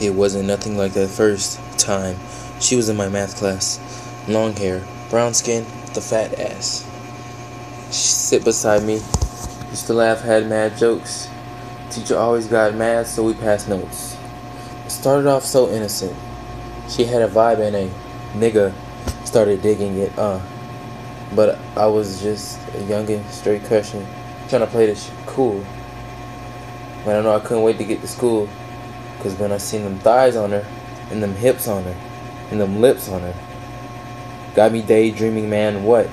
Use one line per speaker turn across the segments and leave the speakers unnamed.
It wasn't nothing like that first time. She was in my math class. Long hair, brown skin, the fat ass. She sit beside me. Used to laugh, had mad jokes. Teacher always got mad, so we passed notes. It started off so innocent. She had a vibe and a nigga started digging it, uh. But I was just a youngin', straight crushing, trying to play this cool. But I know I couldn't wait to get to school. Cause when I seen them thighs on her, and them hips on her, and them lips on her, got me daydreaming, man, what?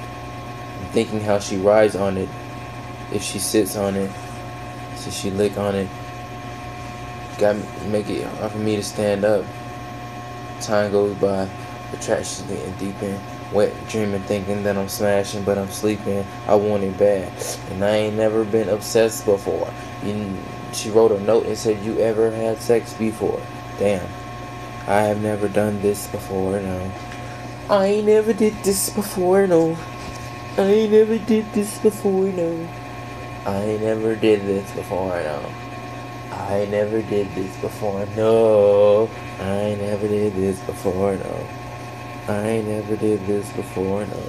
Thinking how she rides on it, if she sits on it, she lick on it. Got me, make it hard for me to stand up. Time goes by, attraction's getting deep in. Wet dreaming, thinking that I'm smashing, but I'm sleeping. I want it bad, and I ain't never been obsessed before. You, she wrote a note and said, "You ever had sex before?" Damn, I have never done this before. No, I ain't never did this before. No, I ain't never did this before. No, I ain't never did this before. No. I never did this before, no. I never did this before, no. I ain't never did this before, no.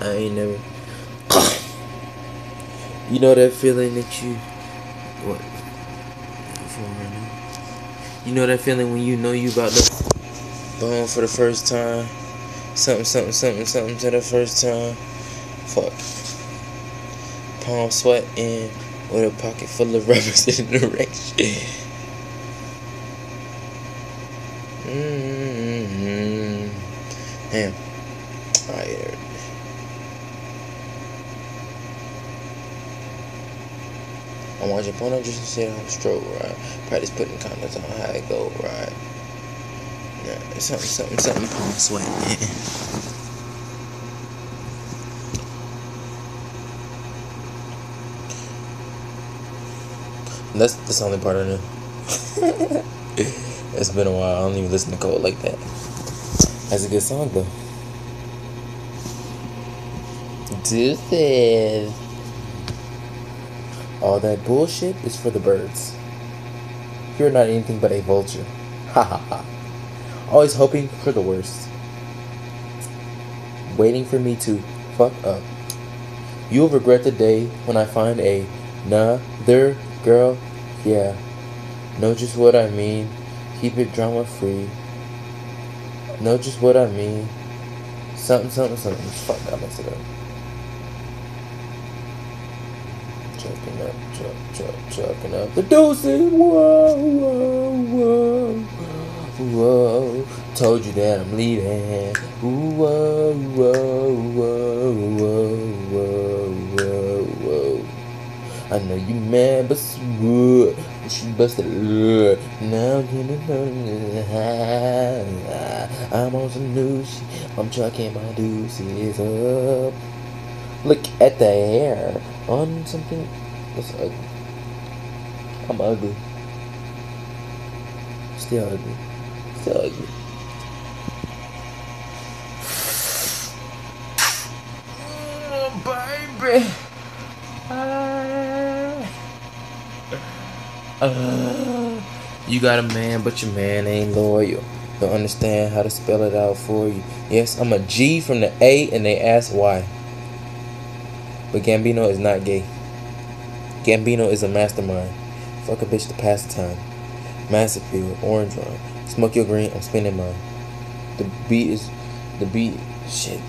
I ain't never. you know that feeling that you. What? You know that feeling when you know you about to bone for the first time? Something, something, something, something to the first time? Fuck. Palm sweat in with a pocket full of rubbers in the direction. Mm-hmm. Damn. Alright. I'm watching porno just to see how I stroke, right? Practice putting condoms on how it go, right? Yeah, something, something, something, palm sweat, man. That's that's the only part I knew. it's been a while. I don't even listen to Cole like that. That's a good song though. Deuces. All that bullshit is for the birds. You're not anything but a vulture. Ha ha ha. Always hoping for the worst. Waiting for me to fuck up. You'll regret the day when I find a another girl. Yeah. Know just what I mean. Keep it drama free. Know just what I mean. Something, something, something. Fuck, I messed it up. Chucking up, chuck, chuck, chucking up the deuces. Whoa, whoa, whoa, whoa. Told you that I'm leaving. Whoa, whoa, whoa, whoa, whoa, whoa, whoa. I know you mad, but. But she busted up. Now I'm on some new shit. I'm chucking my deuces up. Look at the hair on something that's ugly. I'm ugly. Still ugly. Still ugly. Oh, baby. Uh, Uh, you got a man, but your man ain't loyal. Don't understand how to spell it out for you. Yes, I'm a G from the A, and they ask why. But Gambino is not gay. Gambino is a mastermind. Fuck a bitch to pass the time. Massive appeal, orange run. Smoke your green, I'm spinning mine. The beat is, the beat, shit.